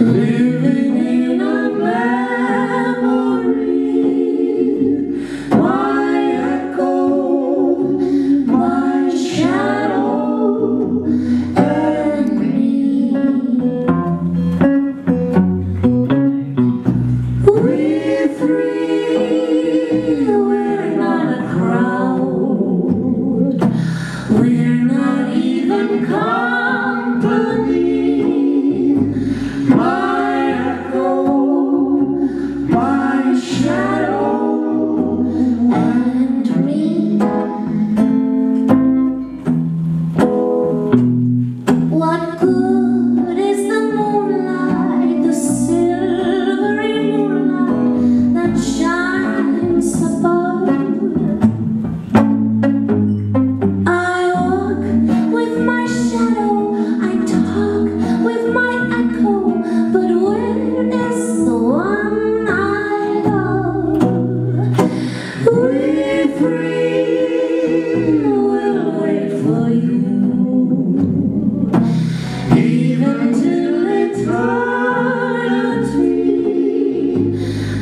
living in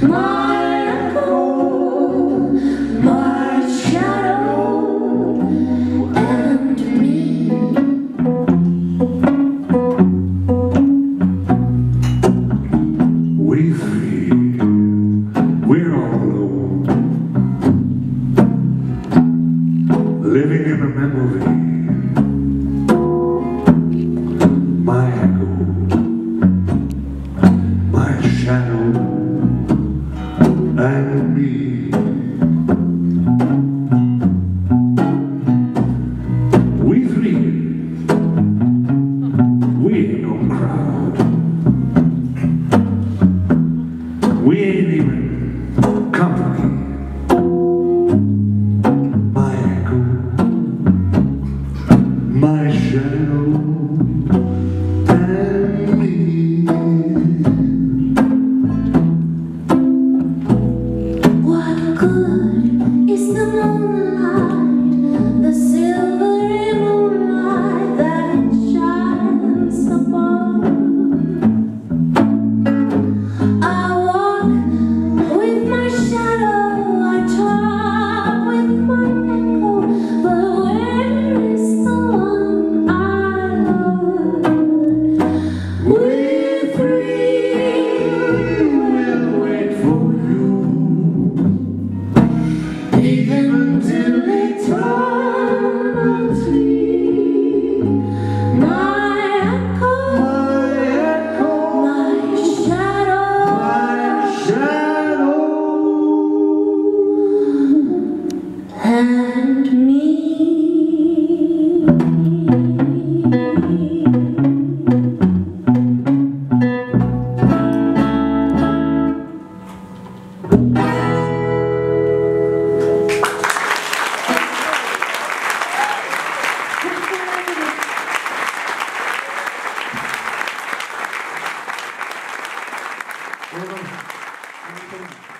a and me. We three, we ain't no crowd. We ain't even company. My echo, my shadow. 本当に。